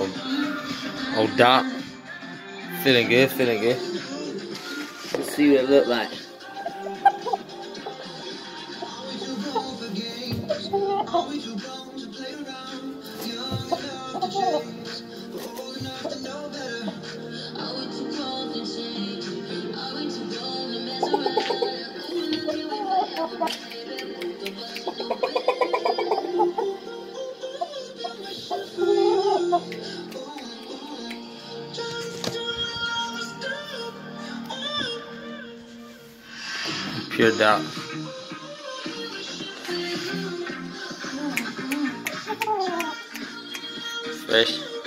Oh, oh, Doc. Feeling good, feeling good. Let's see what it look like. Pure doubt. Fresh.